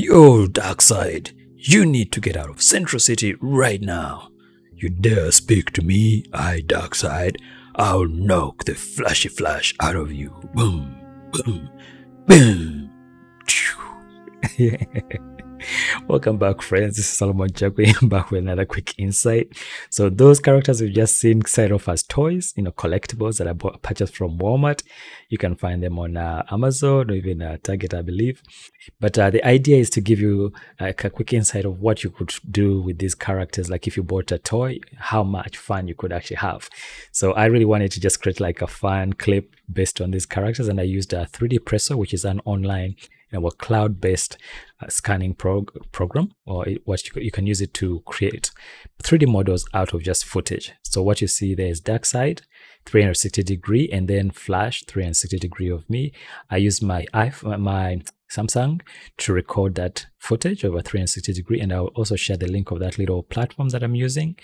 Yo, Darkseid, you need to get out of Central City right now. You dare speak to me, I, Darkseid, I'll knock the flashy flash out of you. Boom, boom, boom. Welcome back, friends. This is Solomon Jagwe back with another quick insight. So those characters we've just seen set off as toys, you know, collectibles that I bought, purchased from Walmart. You can find them on uh, Amazon or even uh, Target, I believe. But uh, the idea is to give you like a quick insight of what you could do with these characters. Like if you bought a toy, how much fun you could actually have. So I really wanted to just create like a fun clip based on these characters, and I used a 3D Presso, which is an online know, cloud-based uh, scanning prog- program, or it, what you, you, can use it to create 3D models out of just footage. So what you see there is Darkseid, 360 degree, and then Flash, 360 degree of me. I use my iPhone, my Samsung to record that footage over 360 degree. And I'll also share the link of that little platform that I'm using.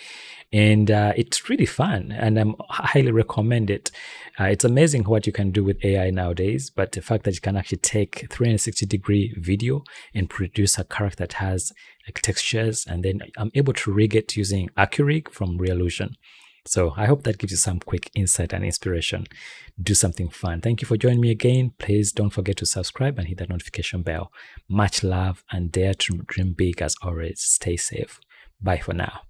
And uh, it's really fun and I'm highly recommend it. Uh, it's amazing what you can do with AI nowadays, but the fact that you can actually take 360 degree video and produce a character that has like textures and then I'm able to rig it using Accurig from Reallusion. So I hope that gives you some quick insight and inspiration. Do something fun. Thank you for joining me again. Please don't forget to subscribe and hit that notification bell. Much love and dare to dream big as always. Stay safe. Bye for now.